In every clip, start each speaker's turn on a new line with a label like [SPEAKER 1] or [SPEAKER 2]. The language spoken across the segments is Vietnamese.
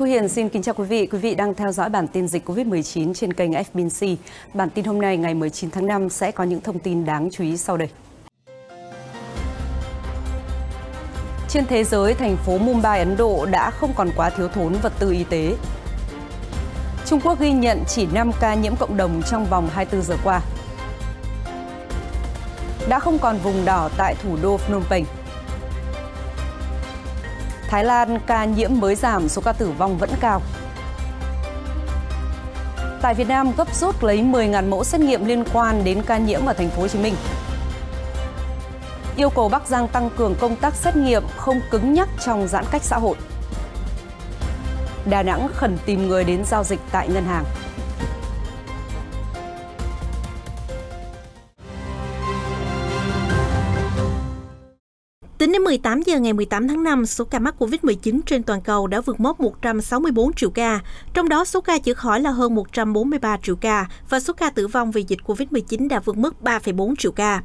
[SPEAKER 1] Thu Hiền xin kính chào quý vị. Quý vị đang theo dõi bản tin dịch COVID-19 trên kênh FBC. Bản tin hôm nay ngày 19 tháng 5 sẽ có những thông tin đáng chú ý sau đây. Trên thế giới, thành phố Mumbai, Ấn Độ đã không còn quá thiếu thốn vật tư y tế. Trung Quốc ghi nhận chỉ 5 ca nhiễm cộng đồng trong vòng 24 giờ qua. Đã không còn vùng đỏ tại thủ đô Phnom Penh. Thái Lan ca nhiễm mới giảm, số ca tử vong vẫn cao. Tại Việt Nam gấp rút lấy 10.000 mẫu xét nghiệm liên quan đến ca nhiễm ở thành phố Hồ Chí Minh. Yêu cầu Bắc Giang tăng cường công tác xét nghiệm không cứng nhắc trong giãn cách xã hội. Đà Nẵng khẩn tìm người đến giao dịch tại ngân hàng.
[SPEAKER 2] Tính đến 18 giờ ngày 18 tháng 5, số ca mắc COVID-19 trên toàn cầu đã vượt mốc 164 triệu ca, trong đó số ca chữa khỏi là hơn 143 triệu ca và số ca tử vong vì dịch COVID-19 đã vượt mức 3,4 triệu ca.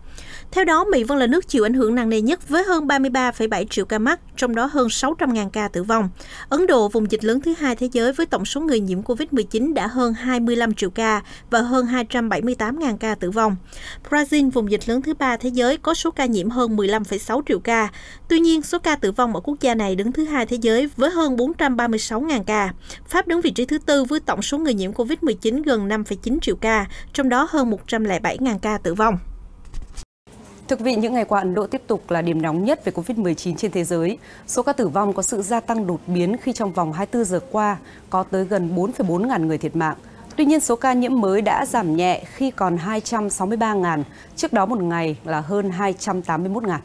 [SPEAKER 2] Theo đó, Mỹ vẫn là nước chịu ảnh hưởng nặng nề nhất với hơn 33,7 triệu ca mắc, trong đó hơn 600.000 ca tử vong. Ấn Độ, vùng dịch lớn thứ hai thế giới với tổng số người nhiễm COVID-19 đã hơn 25 triệu ca và hơn 278.000 ca tử vong. Brazil, vùng dịch lớn thứ ba thế giới có số ca nhiễm hơn 15,6 triệu ca Tuy nhiên, số ca tử vong ở quốc gia này đứng thứ hai thế giới với hơn 436.000 ca. Pháp đứng vị trí thứ tư với tổng số người nhiễm COVID-19 gần 5,9 triệu ca, trong đó hơn 107.000 ca tử vong.
[SPEAKER 1] Thực vị những ngày qua, Ấn Độ tiếp tục là điểm nóng nhất về COVID-19 trên thế giới. Số ca tử vong có sự gia tăng đột biến khi trong vòng 24 giờ qua có tới gần 4,4 ngàn người thiệt mạng. Tuy nhiên, số ca nhiễm mới đã giảm nhẹ khi còn 263 ngàn, trước đó một ngày là hơn 281 ngàn.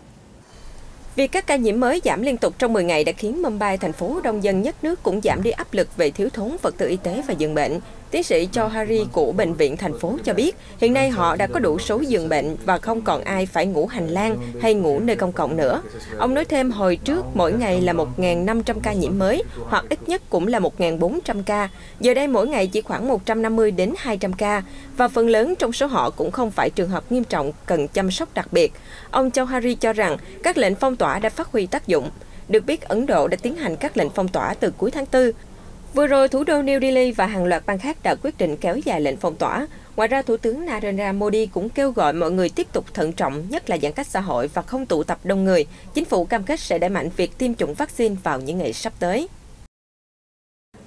[SPEAKER 3] Việc các ca nhiễm mới giảm liên tục trong 10 ngày đã khiến Mumbai, thành phố đông dân nhất nước cũng giảm đi áp lực về thiếu thốn vật tư y tế và giường bệnh. Tiến sĩ Cho Hari của Bệnh viện thành phố cho biết, hiện nay họ đã có đủ số giường bệnh và không còn ai phải ngủ hành lang hay ngủ nơi công cộng nữa. Ông nói thêm hồi trước mỗi ngày là 1.500 ca nhiễm mới, hoặc ít nhất cũng là 1.400 ca. Giờ đây mỗi ngày chỉ khoảng 150 đến 200 ca, và phần lớn trong số họ cũng không phải trường hợp nghiêm trọng cần chăm sóc đặc biệt. Ông Cho Hari cho rằng các lệnh phong tỏa đã phát huy tác dụng. Được biết, Ấn Độ đã tiến hành các lệnh phong tỏa từ cuối tháng 4 Vừa rồi, thủ đô New Delhi và hàng loạt bang khác đã quyết định kéo dài lệnh phong tỏa. Ngoài ra, Thủ tướng Narendra Modi cũng kêu gọi mọi người tiếp tục thận trọng, nhất là giãn cách xã hội và không tụ tập đông người. Chính phủ cam kết sẽ đẩy mạnh việc tiêm chủng vaccine vào những ngày sắp tới.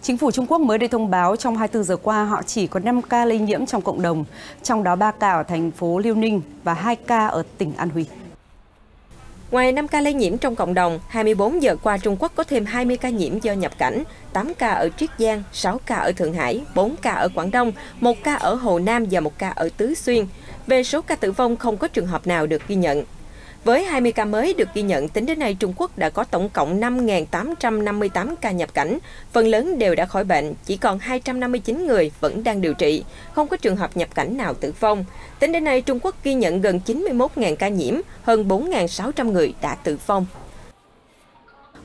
[SPEAKER 1] Chính phủ Trung Quốc mới đây thông báo trong 24 giờ qua họ chỉ có 5 ca lây nhiễm trong cộng đồng, trong đó 3 ca ở thành phố Liêu Ninh và 2 ca ở tỉnh An Huy.
[SPEAKER 3] Ngoài 5 ca lây nhiễm trong cộng đồng, 24 giờ qua Trung Quốc có thêm 20 ca nhiễm do nhập cảnh, 8 ca ở Triết Giang, 6 ca ở Thượng Hải, 4 ca ở Quảng Đông, 1 ca ở Hồ Nam và 1 ca ở Tứ Xuyên. Về số ca tử vong không có trường hợp nào được ghi nhận. Với 20 ca mới được ghi nhận, tính đến nay Trung Quốc đã có tổng cộng 5.858 ca nhập cảnh, phần lớn đều đã khỏi bệnh, chỉ còn 259 người vẫn đang điều trị, không có trường hợp nhập cảnh nào tử vong. Tính đến nay, Trung Quốc ghi nhận gần 91.000 ca nhiễm, hơn 4.600 người đã tử vong.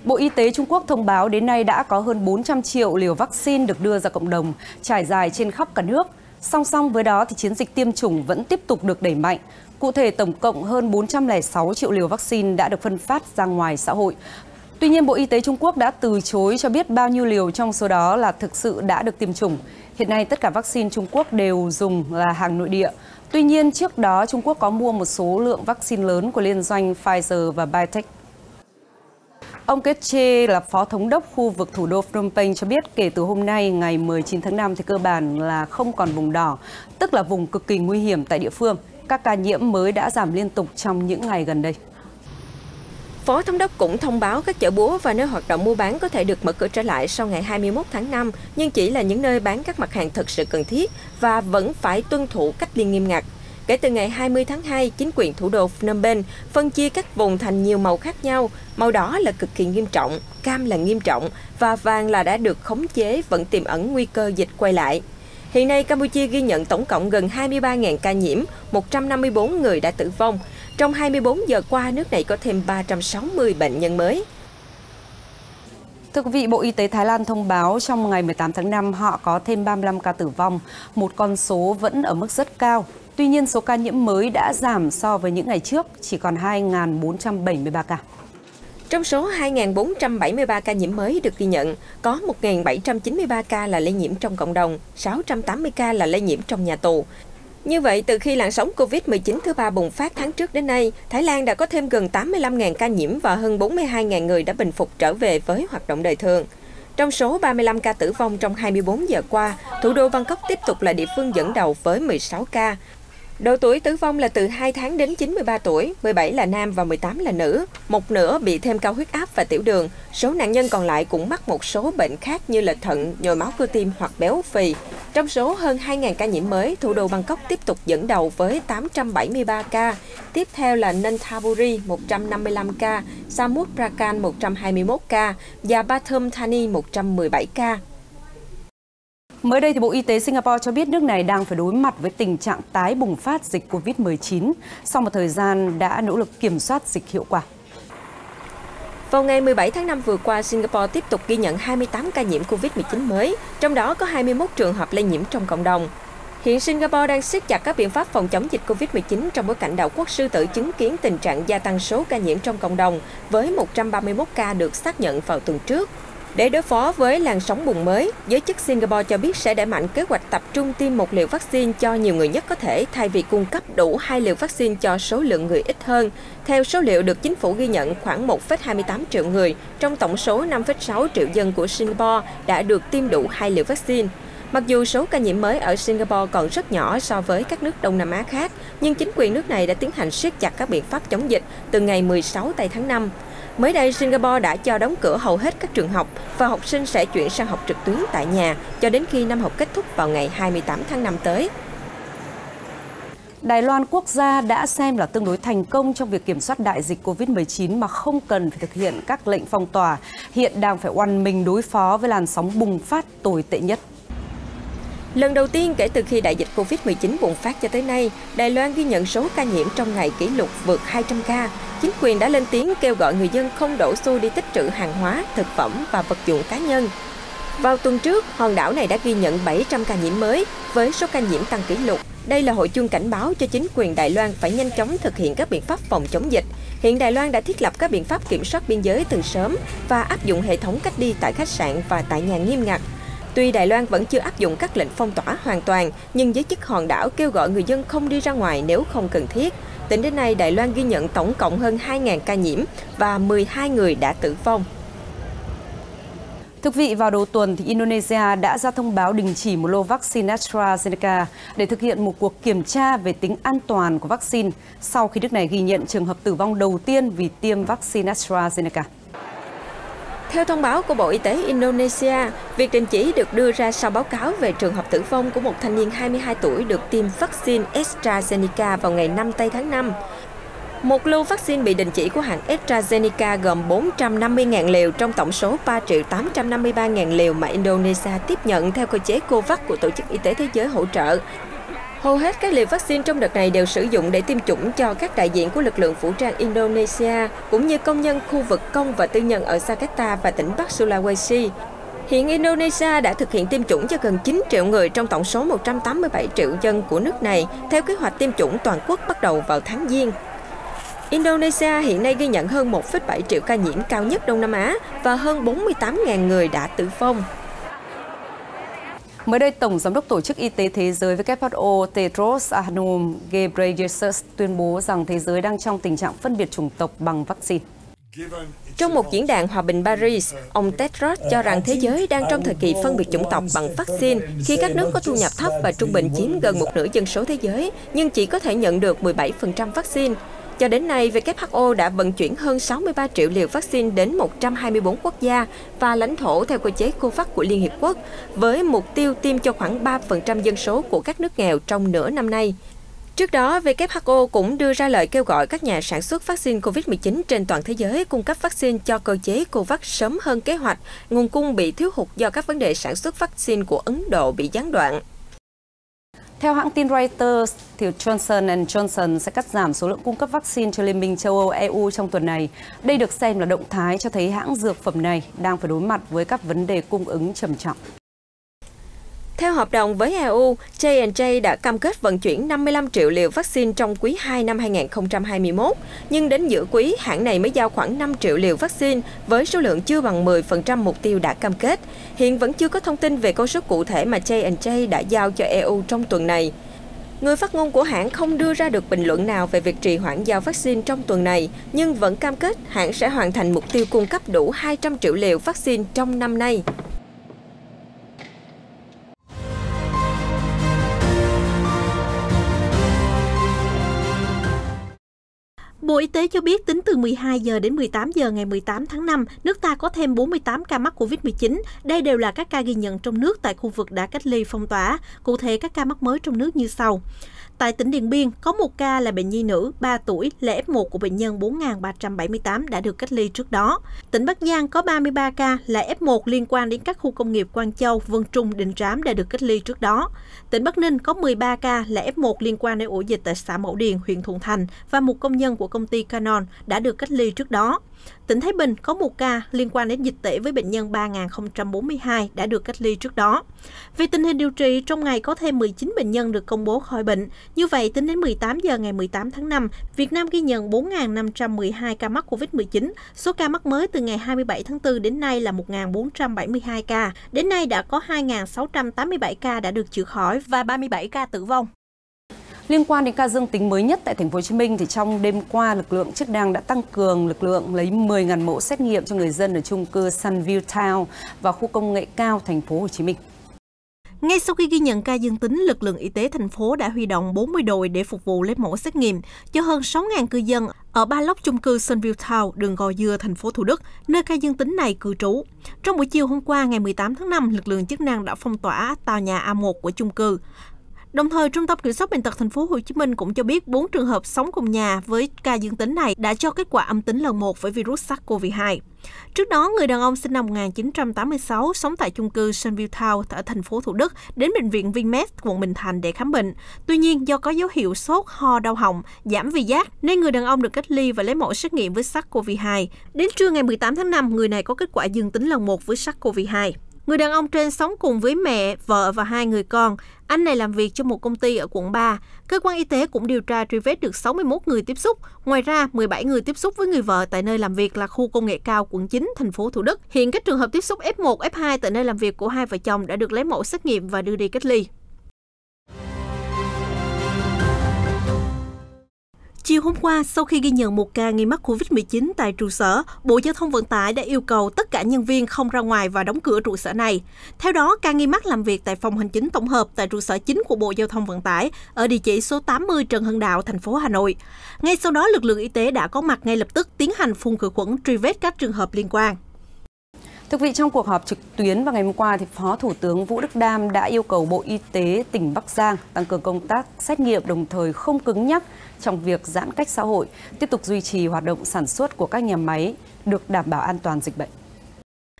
[SPEAKER 1] Bộ Y tế Trung Quốc thông báo đến nay đã có hơn 400 triệu liều vaccine được đưa ra cộng đồng, trải dài trên khắp cả nước. Song song với đó thì chiến dịch tiêm chủng vẫn tiếp tục được đẩy mạnh. Cụ thể, tổng cộng hơn 406 triệu liều vaccine đã được phân phát ra ngoài xã hội. Tuy nhiên, Bộ Y tế Trung Quốc đã từ chối cho biết bao nhiêu liều trong số đó là thực sự đã được tiêm chủng. Hiện nay, tất cả vaccine Trung Quốc đều dùng là hàng nội địa. Tuy nhiên, trước đó Trung Quốc có mua một số lượng vaccine lớn của liên doanh Pfizer và BioTech. Ông Ketche là phó thống đốc khu vực thủ đô Phnom Penh cho biết kể từ hôm nay ngày 19 tháng 5 thì cơ bản là không còn vùng đỏ, tức là vùng cực kỳ nguy hiểm tại địa phương các ca nhiễm mới đã giảm liên tục trong những ngày gần đây.
[SPEAKER 3] Phó Thống đốc cũng thông báo các chợ búa và nơi hoạt động mua bán có thể được mở cửa trở lại sau ngày 21 tháng 5, nhưng chỉ là những nơi bán các mặt hàng thực sự cần thiết và vẫn phải tuân thủ cách ly nghiêm ngặt. Kể từ ngày 20 tháng 2, chính quyền thủ đô Phnom Penh phân chia các vùng thành nhiều màu khác nhau. Màu đỏ là cực kỳ nghiêm trọng, cam là nghiêm trọng và vàng là đã được khống chế vẫn tiềm ẩn nguy cơ dịch quay lại. Hiện nay, Campuchia ghi nhận tổng cộng gần 23.000 ca nhiễm, 154 người đã tử vong. Trong 24 giờ qua, nước này có thêm 360 bệnh nhân mới.
[SPEAKER 1] Thưa quý vị, Bộ Y tế Thái Lan thông báo trong ngày 18 tháng 5 họ có thêm 35 ca tử vong, một con số vẫn ở mức rất cao. Tuy nhiên, số ca nhiễm mới đã giảm so với những ngày trước, chỉ còn 2.473 ca.
[SPEAKER 3] Trong số 2.473 ca nhiễm mới được ghi nhận, có 1.793 ca là lây nhiễm trong cộng đồng, 680 ca là lây nhiễm trong nhà tù. Như vậy, từ khi làn sóng COVID-19 thứ ba bùng phát tháng trước đến nay, Thái Lan đã có thêm gần 85.000 ca nhiễm và hơn 42.000 người đã bình phục trở về với hoạt động đời thường. Trong số 35 ca tử vong trong 24 giờ qua, thủ đô Bangkok tiếp tục là địa phương dẫn đầu với 16 ca, Độ tuổi tử vong là từ 2 tháng đến 93 tuổi, 17 là nam và 18 là nữ. Một nửa bị thêm cao huyết áp và tiểu đường. Số nạn nhân còn lại cũng mắc một số bệnh khác như là thận, nhồi máu cơ tim hoặc béo phì. Trong số hơn 2.000 ca nhiễm mới, thủ đô Bangkok tiếp tục dẫn đầu với 873 ca. Tiếp theo là Nonthaburi 155 ca, Samut Prakan 121 ca và Pathum Thani 117 ca.
[SPEAKER 1] Mới đây thì Bộ Y tế Singapore cho biết nước này đang phải đối mặt với tình trạng tái bùng phát dịch COVID-19 sau một thời gian đã nỗ lực kiểm soát dịch hiệu quả.
[SPEAKER 3] Vào ngày 17 tháng 5 vừa qua, Singapore tiếp tục ghi nhận 28 ca nhiễm COVID-19 mới, trong đó có 21 trường hợp lây nhiễm trong cộng đồng. Hiện Singapore đang siết chặt các biện pháp phòng chống dịch COVID-19 trong bối cảnh đảo quốc sư tử chứng kiến tình trạng gia tăng số ca nhiễm trong cộng đồng, với 131 ca được xác nhận vào tuần trước. Để đối phó với làn sóng bùng mới, giới chức Singapore cho biết sẽ đẩy mạnh kế hoạch tập trung tiêm một liều vaccine cho nhiều người nhất có thể thay vì cung cấp đủ hai liều vaccine cho số lượng người ít hơn. Theo số liệu được chính phủ ghi nhận, khoảng 1,28 triệu người trong tổng số 5,6 triệu dân của Singapore đã được tiêm đủ hai liều vaccine. Mặc dù số ca nhiễm mới ở Singapore còn rất nhỏ so với các nước Đông Nam Á khác, nhưng chính quyền nước này đã tiến hành siết chặt các biện pháp chống dịch từ ngày 16 tây tháng 5. Mới đây, Singapore đã cho đóng cửa hầu hết các trường học và học sinh sẽ chuyển sang học trực tuyến tại nhà cho đến khi năm học kết thúc vào ngày 28 tháng 5 tới.
[SPEAKER 1] Đài Loan quốc gia đã xem là tương đối thành công trong việc kiểm soát đại dịch COVID-19 mà không cần phải thực hiện các lệnh phong tỏa, hiện đang phải oằn mình đối phó với làn sóng bùng phát tồi tệ nhất.
[SPEAKER 3] Lần đầu tiên kể từ khi đại dịch Covid-19 bùng phát cho tới nay, Đài Loan ghi nhận số ca nhiễm trong ngày kỷ lục vượt 200 ca. Chính quyền đã lên tiếng kêu gọi người dân không đổ xô đi tích trữ hàng hóa, thực phẩm và vật dụng cá nhân. Vào tuần trước, hòn đảo này đã ghi nhận 700 ca nhiễm mới, với số ca nhiễm tăng kỷ lục. Đây là hội chuông cảnh báo cho chính quyền Đài Loan phải nhanh chóng thực hiện các biện pháp phòng chống dịch. Hiện Đài Loan đã thiết lập các biện pháp kiểm soát biên giới từ sớm và áp dụng hệ thống cách ly tại khách sạn và tại nhà nghiêm ngặt. Tuy Đài Loan vẫn chưa áp dụng các lệnh phong tỏa hoàn toàn, nhưng giới chức hòn đảo kêu gọi người dân không đi ra ngoài nếu không cần thiết. Tính đến nay, Đài Loan ghi nhận tổng cộng hơn 2.000 ca nhiễm và 12 người đã tử vong.
[SPEAKER 1] Thưa quý vị, vào đầu tuần, thì Indonesia đã ra thông báo đình chỉ một lô vaccine AstraZeneca để thực hiện một cuộc kiểm tra về tính an toàn của vaccine sau khi nước này ghi nhận trường hợp tử vong đầu tiên vì tiêm vaccine AstraZeneca.
[SPEAKER 3] Theo thông báo của Bộ Y tế Indonesia, việc đình chỉ được đưa ra sau báo cáo về trường hợp tử vong của một thanh niên 22 tuổi được tiêm vaccine AstraZeneca vào ngày 5 tây tháng 5. Một lô vaccine bị đình chỉ của hãng AstraZeneca gồm 450.000 liều trong tổng số 3 triệu 853.000 liều mà Indonesia tiếp nhận theo cơ chế COVAX của Tổ chức Y tế Thế giới hỗ trợ Hầu hết các liều vaccine trong đợt này đều sử dụng để tiêm chủng cho các đại diện của lực lượng vũ trang Indonesia, cũng như công nhân khu vực công và tư nhân ở Jakarta và tỉnh Bắc Sulawesi. Hiện Indonesia đã thực hiện tiêm chủng cho gần 9 triệu người trong tổng số 187 triệu dân của nước này, theo kế hoạch tiêm chủng toàn quốc bắt đầu vào tháng Giêng. Indonesia hiện nay ghi nhận hơn 1,7 triệu ca nhiễm cao nhất Đông Nam Á và hơn 48.000 người đã tử vong.
[SPEAKER 1] Mới đây, Tổng Giám đốc Tổ chức Y tế Thế giới WHO Tedros Adhanom Ghebreyesus tuyên bố rằng thế giới đang trong tình trạng phân biệt chủng tộc bằng vaccine.
[SPEAKER 3] Trong một diễn đàn hòa bình Paris, ông Tedros cho rằng thế giới đang trong thời kỳ phân biệt chủng tộc bằng vaccine khi các nước có thu nhập thấp và trung bình chiếm gần một nửa dân số thế giới, nhưng chỉ có thể nhận được 17% vaccine. Cho đến nay, WHO đã vận chuyển hơn 63 triệu liều vaccine đến 124 quốc gia và lãnh thổ theo cơ chế COVAX của Liên Hiệp Quốc, với mục tiêu tiêm cho khoảng 3% dân số của các nước nghèo trong nửa năm nay. Trước đó, WHO cũng đưa ra lời kêu gọi các nhà sản xuất vaccine COVID-19 trên toàn thế giới cung cấp vaccine cho cơ chế COVAX sớm hơn kế hoạch, nguồn cung bị thiếu hụt do các vấn đề sản xuất vaccine của Ấn Độ bị gián đoạn.
[SPEAKER 1] Theo hãng tin Reuters, thì Johnson Johnson sẽ cắt giảm số lượng cung cấp vaccine cho Liên minh châu Âu EU trong tuần này. Đây được xem là động thái cho thấy hãng dược phẩm này đang phải đối mặt với các vấn đề cung ứng trầm trọng.
[SPEAKER 3] Theo hợp đồng với EU, J&J đã cam kết vận chuyển 55 triệu liều vaccine trong quý 2 năm 2021, nhưng đến giữa quý, hãng này mới giao khoảng 5 triệu liều vaccine với số lượng chưa bằng 10% mục tiêu đã cam kết. Hiện vẫn chưa có thông tin về con số cụ thể mà J&J đã giao cho EU trong tuần này. Người phát ngôn của hãng không đưa ra được bình luận nào về việc trì hoãn giao vaccine trong tuần này, nhưng vẫn cam kết hãng sẽ hoàn thành mục tiêu cung cấp đủ 200 triệu liều vaccine trong năm nay.
[SPEAKER 2] Bộ Y tế cho biết tính từ 12 giờ đến 18 giờ ngày 18 tháng 5, nước ta có thêm 48 ca mắc COVID-19. Đây đều là các ca ghi nhận trong nước tại khu vực đã cách ly phong tỏa. Cụ thể các ca mắc mới trong nước như sau. Tại tỉnh Điện Biên, có một ca là bệnh nhi nữ 3 tuổi là F1 của bệnh nhân 4.378 đã được cách ly trước đó. Tỉnh Bắc Giang có 33 ca là F1 liên quan đến các khu công nghiệp Quang Châu, Vân Trung, Định Trám đã được cách ly trước đó. Tỉnh Bắc Ninh có 13 ca là F1 liên quan đến ổ dịch tại xã Mẫu Điền, huyện Thuận Thành và một công nhân của công ty Canon đã được cách ly trước đó. Tỉnh Thái Bình có một ca liên quan đến dịch tễ với bệnh nhân 3042 đã được cách ly trước đó. Về tình hình điều trị, trong ngày có thêm 19 bệnh nhân được công bố khỏi bệnh. Như vậy, tính đến 18 giờ ngày 18 tháng 5, Việt Nam ghi nhận 4.512 ca mắc COVID-19. Số ca mắc mới từ ngày 27 tháng 4 đến nay là 1.472 ca. Đến nay đã có 2.687 ca đã được chữa khỏi và 37 ca tử vong.
[SPEAKER 1] Liên quan đến ca dương tính mới nhất tại thành phố Hồ Chí Minh thì trong đêm qua lực lượng chức năng đã tăng cường lực lượng lấy 10.000 mẫu xét nghiệm cho người dân ở chung cư Sunview Town và khu công nghệ cao thành phố Hồ Chí Minh.
[SPEAKER 2] Ngay sau khi ghi nhận ca dương tính, lực lượng y tế thành phố đã huy động 40 đội để phục vụ lấy mẫu xét nghiệm cho hơn 6.000 cư dân ở ba lốc chung cư Sunview Town, đường Gò Dừa, thành phố Thủ Đức, nơi ca dương tính này cư trú. Trong buổi chiều hôm qua, ngày 18 tháng 5, lực lượng chức năng đã phong tỏa tòa nhà A1 của chung cư. Đồng thời, Trung tâm Kiểm soát bệnh tật thành phố Hồ Chí Minh cũng cho biết 4 trường hợp sống cùng nhà với ca dương tính này đã cho kết quả âm tính lần một với virus SARS-CoV-2. Trước đó, người đàn ông sinh năm 1986 sống tại chung cư Sunview Town ở thành phố Thủ Đức đến bệnh viện Vinmec quận Bình Thạnh để khám bệnh. Tuy nhiên, do có dấu hiệu sốt, ho, đau họng, giảm vị giác, nên người đàn ông được cách ly và lấy mẫu xét nghiệm với SARS-CoV-2. Đến trưa ngày 18 tháng 5, người này có kết quả dương tính lần một với SARS-CoV-2. Người đàn ông trên sống cùng với mẹ, vợ và hai người con. Anh này làm việc cho một công ty ở quận 3. Cơ quan y tế cũng điều tra truy vết được 61 người tiếp xúc. Ngoài ra, 17 người tiếp xúc với người vợ tại nơi làm việc là khu công nghệ cao quận 9, thành phố Thủ Đức. Hiện các trường hợp tiếp xúc F1, F2 tại nơi làm việc của hai vợ chồng đã được lấy mẫu xét nghiệm và đưa đi cách ly. Chiều hôm qua, sau khi ghi nhận một ca nghi mắc COVID-19 tại trụ sở, Bộ Giao thông Vận tải đã yêu cầu tất cả nhân viên không ra ngoài và đóng cửa trụ sở này. Theo đó, ca nghi mắc làm việc tại phòng hành chính tổng hợp tại trụ sở chính của Bộ Giao thông Vận tải ở địa chỉ số 80 Trần Hưng Đạo, thành phố Hà Nội. Ngay sau đó, lực lượng y tế đã có mặt ngay lập tức tiến hành phun khử khuẩn truy vết các trường hợp liên quan.
[SPEAKER 1] Thưa quý vị, trong cuộc họp trực tuyến vào ngày hôm qua, thì Phó Thủ tướng Vũ Đức Đam đã yêu cầu Bộ Y tế tỉnh Bắc Giang tăng cường công tác xét nghiệm đồng thời không cứng nhắc trong việc giãn cách xã hội, tiếp tục duy trì hoạt động sản xuất của các nhà máy được đảm bảo an toàn dịch bệnh.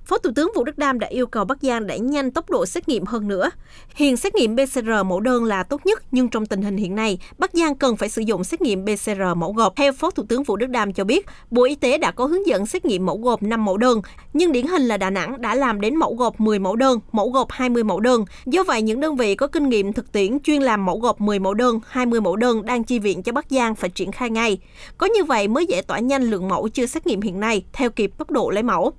[SPEAKER 2] Phó Thủ tướng Vũ Đức Đam đã yêu cầu Bắc Giang đẩy nhanh tốc độ xét nghiệm hơn nữa. Hiện xét nghiệm PCR mẫu đơn là tốt nhất, nhưng trong tình hình hiện nay, Bắc Giang cần phải sử dụng xét nghiệm PCR mẫu gộp. Theo Phó Thủ tướng Vũ Đức Đam cho biết, Bộ Y tế đã có hướng dẫn xét nghiệm mẫu gộp 5 mẫu đơn, nhưng điển hình là Đà Nẵng đã làm đến mẫu gộp 10 mẫu đơn, mẫu gộp 20 mẫu đơn. Do vậy, những đơn vị có kinh nghiệm thực tiễn chuyên làm mẫu gộp 10 mẫu đơn, 20 mẫu đơn đang chi viện cho Bắc Giang phải triển khai ngay. Có như vậy mới giải tỏa nhanh lượng mẫu chưa xét nghiệm hiện nay, theo kịp tốc độ lấy mẫu.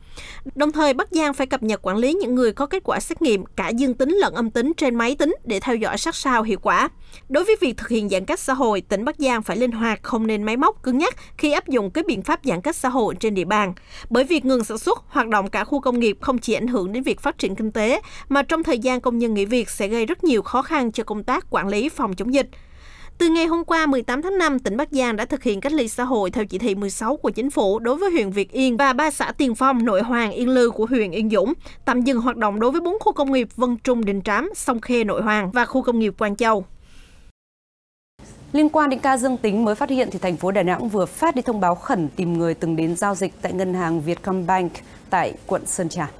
[SPEAKER 2] Đồng thời, Bắc Giang phải cập nhật quản lý những người có kết quả xét nghiệm cả dương tính lẫn âm tính trên máy tính để theo dõi sát sao hiệu quả. Đối với việc thực hiện giãn cách xã hội, tỉnh Bắc Giang phải linh hoạt không nên máy móc cứng nhắc khi áp dụng các biện pháp giãn cách xã hội trên địa bàn. Bởi việc ngừng sản xuất, hoạt động cả khu công nghiệp không chỉ ảnh hưởng đến việc phát triển kinh tế, mà trong thời gian công nhân nghỉ việc sẽ gây rất nhiều khó khăn cho công tác quản lý phòng chống dịch. Từ ngày hôm qua 18 tháng 5, tỉnh Bắc Giang đã thực hiện cách ly xã hội theo chỉ thị 16 của chính phủ đối với huyện Việt Yên và ba xã Tiền Phong, Nội Hoàng, Yên Lư của huyện Yên Dũng, tạm dừng hoạt động đối với bốn khu công nghiệp Vân Trung, Đình Trám, Sông Khê, Nội Hoàng và khu công nghiệp Quang Châu.
[SPEAKER 1] Liên quan đến ca dương tính mới phát hiện thì thành phố Đà Nẵng vừa phát đi thông báo khẩn tìm người từng đến giao dịch tại ngân hàng Vietcombank tại quận Sơn Trà.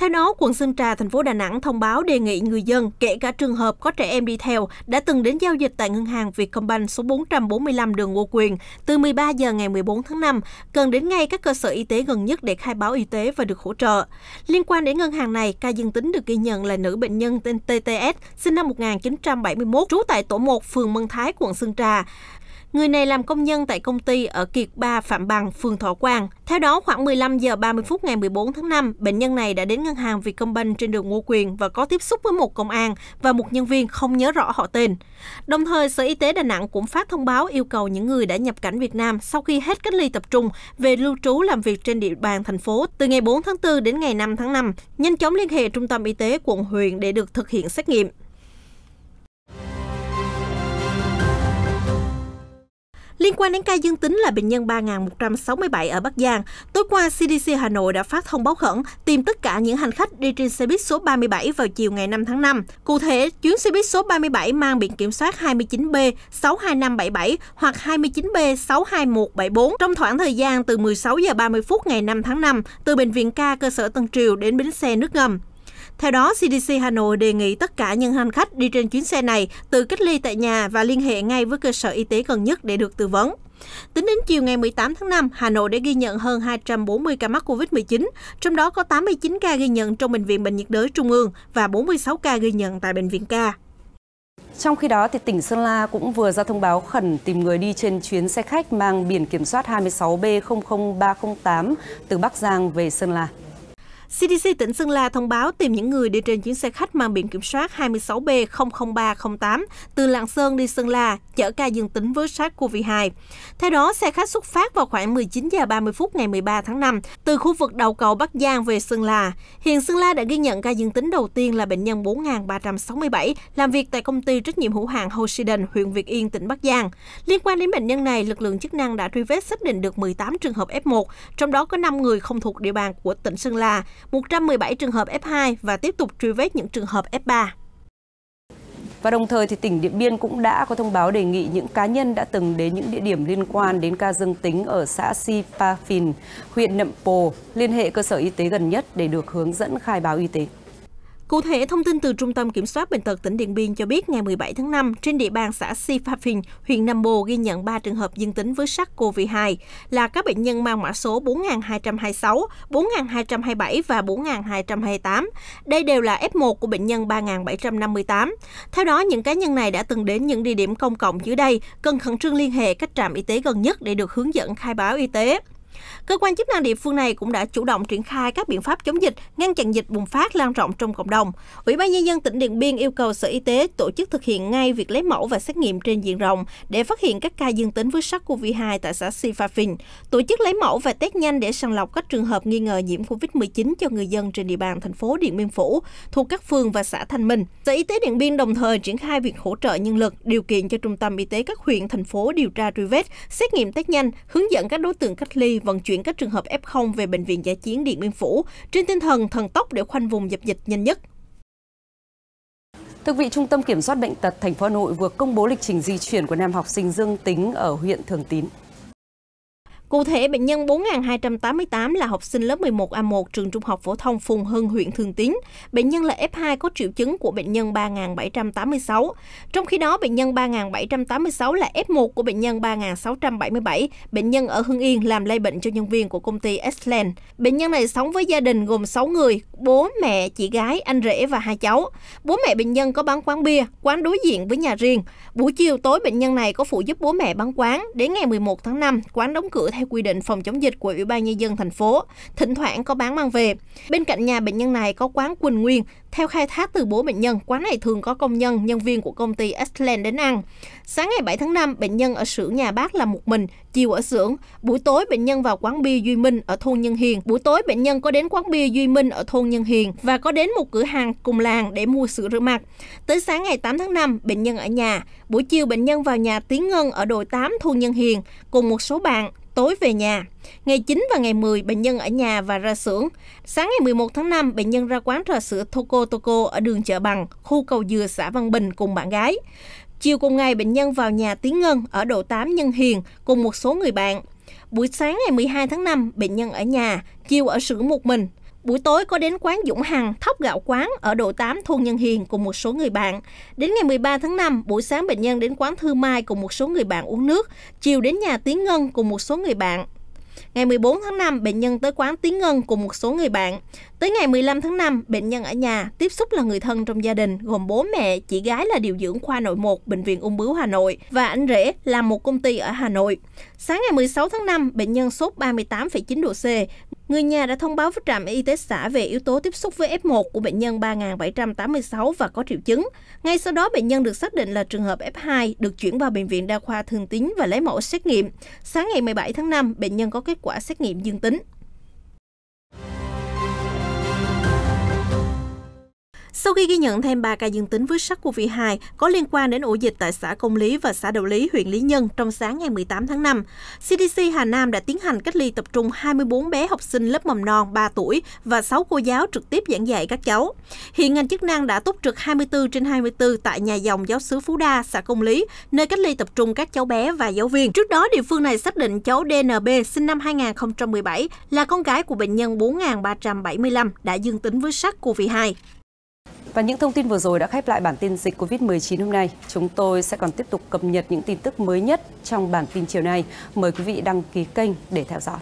[SPEAKER 2] Theo đó, quận Sơn Trà, thành phố Đà Nẵng thông báo đề nghị người dân, kể cả trường hợp có trẻ em đi theo, đã từng đến giao dịch tại ngân hàng Vietcombank số 445 đường Ngô Quyền từ 13 giờ ngày 14 tháng 5, cần đến ngay các cơ sở y tế gần nhất để khai báo y tế và được hỗ trợ. Liên quan đến ngân hàng này, ca dương tính được ghi nhận là nữ bệnh nhân tên TTS, sinh năm 1971, trú tại tổ 1, phường Mân Thái, quận Sơn Trà. Người này làm công nhân tại công ty ở Kiệt Ba Phạm Bằng, phường Thọ Quang. Theo đó, khoảng 15 giờ 30 phút ngày 14 tháng 5, bệnh nhân này đã đến ngân hàng Vietcombank trên đường Ngô Quyền và có tiếp xúc với một công an và một nhân viên không nhớ rõ họ tên. Đồng thời, Sở Y tế Đà Nẵng cũng phát thông báo yêu cầu những người đã nhập cảnh Việt Nam sau khi hết cách ly tập trung về lưu trú làm việc trên địa bàn thành phố từ ngày 4 tháng 4 đến ngày 5 tháng 5, nhanh chóng liên hệ trung tâm y tế quận huyện để được thực hiện xét nghiệm. Liên quan đến ca dương tính là bệnh nhân 3.167 ở Bắc Giang, tối qua CDC Hà Nội đã phát thông báo khẩn tìm tất cả những hành khách đi trên xe buýt số 37 vào chiều ngày 5 tháng 5. Cụ thể, chuyến xe buýt số 37 mang biển kiểm soát 29B 62577 hoặc 29B 62174 trong khoảng thời gian từ 16 giờ 30 phút ngày 5 tháng 5 từ bệnh viện ca cơ sở Tân Triều đến bến xe nước ngầm. Theo đó, CDC Hà Nội đề nghị tất cả những hành khách đi trên chuyến xe này tự cách ly tại nhà và liên hệ ngay với cơ sở y tế gần nhất để được tư vấn. Tính đến chiều ngày 18 tháng 5, Hà Nội đã ghi nhận hơn 240 ca mắc COVID-19, trong đó có 89 ca ghi nhận trong Bệnh viện Bệnh nhiệt đới Trung ương và 46 ca ghi nhận tại Bệnh viện ca.
[SPEAKER 1] Trong khi đó, thì tỉnh Sơn La cũng vừa ra thông báo khẩn tìm người đi trên chuyến xe khách mang biển kiểm soát 26B00308 từ Bắc Giang về Sơn La.
[SPEAKER 2] CDC tỉnh Sơn La thông báo tìm những người đi trên chuyến xe khách mang biển kiểm soát 26B00308 từ Lạng Sơn đi Sơn La, chở ca dương tính với SARS-CoV-2. Theo đó, xe khách xuất phát vào khoảng 19 giờ 30 phút ngày 13 tháng 5 từ khu vực đầu cầu Bắc Giang về Sơn La. Hiện Sơn La đã ghi nhận ca dương tính đầu tiên là bệnh nhân 4367 làm việc tại công ty trách nhiệm hữu hạn Hosiden, huyện Việt Yên, tỉnh Bắc Giang. Liên quan đến bệnh nhân này, lực lượng chức năng đã truy vết xác định được 18 trường hợp F1, trong đó có 5 người không thuộc địa bàn của tỉnh Sơn La. 117 trường hợp F2 và tiếp tục truy vết những trường hợp F3.
[SPEAKER 1] Và đồng thời thì tỉnh Điện Biên cũng đã có thông báo đề nghị những cá nhân đã từng đến những địa điểm liên quan đến ca dương tính ở xã Sipafin, huyện Nậm Pồ liên hệ cơ sở y tế gần nhất để được hướng dẫn khai báo y tế.
[SPEAKER 2] Cụ thể, thông tin từ Trung tâm Kiểm soát Bệnh tật tỉnh Điện Biên cho biết ngày 17 tháng 5, trên địa bàn xã Sipafin, huyện Nam Bồ ghi nhận 3 trường hợp dương tính với SARS-CoV-2 là các bệnh nhân mang mã số 4226, 4227 và 4228. Đây đều là F1 của bệnh nhân 3758. Theo đó, những cá nhân này đã từng đến những địa điểm công cộng dưới đây, cần khẩn trương liên hệ các trạm y tế gần nhất để được hướng dẫn khai báo y tế. Cơ quan chức năng địa phương này cũng đã chủ động triển khai các biện pháp chống dịch, ngăn chặn dịch bùng phát lan rộng trong cộng đồng. Ủy ban nhân dân tỉnh Điện Biên yêu cầu Sở Y tế tổ chức thực hiện ngay việc lấy mẫu và xét nghiệm trên diện rộng để phát hiện các ca dương tính với SARS-CoV-2 tại xã Sipafin, tổ chức lấy mẫu và test nhanh để sàng lọc các trường hợp nghi ngờ nhiễm COVID-19 cho người dân trên địa bàn thành phố Điện Biên Phủ thuộc các phường và xã Thanh Minh. Sở Y tế Điện Biên đồng thời triển khai việc hỗ trợ nhân lực, điều kiện cho trung tâm y tế các huyện thành phố điều tra truy vết, xét nghiệm test nhanh, hướng dẫn các đối tượng cách ly, vận chuyển các trường hợp F0 về Bệnh viện giải chiến Điện Biên Phủ trên tinh thần thần tốc để khoanh vùng dập dịch nhanh nhất.
[SPEAKER 1] Thưa vị, Trung tâm Kiểm soát Bệnh tật thành phố Hà Nội vừa công bố lịch trình di chuyển của nam học sinh dương tính ở huyện Thường Tín.
[SPEAKER 2] Cụ thể, bệnh nhân 4.288 là học sinh lớp 11A1 trường Trung học phổ thông Phùng Hưng, huyện Thường Tín. Bệnh nhân là F2 có triệu chứng của bệnh nhân 3.786. Trong khi đó, bệnh nhân 3.786 là F1 của bệnh nhân 3.677. Bệnh nhân ở Hưng Yên làm lây bệnh cho nhân viên của công ty Estland. Bệnh nhân này sống với gia đình gồm 6 người, bố, mẹ, chị gái, anh rể và hai cháu. Bố mẹ bệnh nhân có bán quán bia, quán đối diện với nhà riêng. Buổi chiều tối, bệnh nhân này có phụ giúp bố mẹ bán quán. Đến ngày 11 tháng 5, quán đóng cửa theo quy định phòng chống dịch của Ủy ban Nhân dân thành phố, thỉnh thoảng có bán mang về. Bên cạnh nhà bệnh nhân này có quán Quỳnh Nguyên. Theo khai thác từ bố bệnh nhân, quán này thường có công nhân, nhân viên của công ty Estland đến ăn. Sáng ngày 7 tháng 5, bệnh nhân ở xưởng nhà bác là một mình, chiều ở xưởng. Buổi tối, bệnh nhân vào quán bia Duy Minh ở thôn Nhân Hiền. Buổi tối, bệnh nhân có đến quán bia Duy Minh ở thôn Nhân Hiền và có đến một cửa hàng cùng làng để mua sữa rửa mặt. Tới sáng ngày 8 tháng 5, bệnh nhân ở nhà. Buổi chiều, bệnh nhân vào nhà Tiến Ngân ở đồi 8 thôn Nhân Hiền cùng một số bạn tối về nhà. Ngày 9 và ngày 10, bệnh nhân ở nhà và ra xưởng. Sáng ngày 11 tháng 5, bệnh nhân ra quán trà sữa Toko Toko ở đường Chợ Bằng, khu cầu dừa xã Văn Bình cùng bạn gái. Chiều cùng ngày, bệnh nhân vào nhà Tiến Ngân ở độ 8 Nhân Hiền cùng một số người bạn. Buổi sáng ngày 12 tháng 5, bệnh nhân ở nhà, chiều ở xưởng một mình. Buổi tối có đến quán Dũng Hằng, thóc gạo quán ở độ 8 thôn Nhân Hiền cùng một số người bạn. Đến ngày 13 tháng 5, buổi sáng bệnh nhân đến quán Thư Mai cùng một số người bạn uống nước, chiều đến nhà Tiến Ngân cùng một số người bạn. Ngày 14 tháng 5, bệnh nhân tới quán Tiến Ngân cùng một số người bạn. Tới ngày 15 tháng 5, bệnh nhân ở nhà, tiếp xúc là người thân trong gia đình, gồm bố mẹ, chị gái là điều dưỡng khoa nội 1, Bệnh viện Ung bướu Hà Nội và anh rể làm một công ty ở Hà Nội. Sáng ngày 16 tháng 5, bệnh nhân sốt 38,9 độ C. Người nhà đã thông báo với trạm y tế xã về yếu tố tiếp xúc với F1 của bệnh nhân 3.786 và có triệu chứng. Ngay sau đó, bệnh nhân được xác định là trường hợp F2, được chuyển vào Bệnh viện Đa khoa Thường Tín và lấy mẫu xét nghiệm. Sáng ngày 17 tháng 5, bệnh nhân có kết quả xét nghiệm dương tính. Sau khi ghi nhận thêm 3 ca dương tính với SARS-CoV-2 có liên quan đến ổ dịch tại xã Công Lý và xã Đậu Lý, huyện Lý Nhân trong sáng ngày 18 tháng 5, CDC Hà Nam đã tiến hành cách ly tập trung 24 bé học sinh lớp mầm non 3 tuổi và 6 cô giáo trực tiếp giảng dạy các cháu. Hiện ngành chức năng đã túc trực 24 trên 24 tại nhà dòng giáo sứ Phú Đa, xã Công Lý, nơi cách ly tập trung các cháu bé và giáo viên. Trước đó, địa phương này xác định cháu DNB sinh năm 2017 là con gái của bệnh nhân 4.375 đã dương tính với SARS-CoV-2.
[SPEAKER 1] Và những thông tin vừa rồi đã khép lại bản tin dịch COVID-19 hôm nay. Chúng tôi sẽ còn tiếp tục cập nhật những tin tức mới nhất trong bản tin chiều nay. Mời quý vị đăng ký kênh để theo dõi.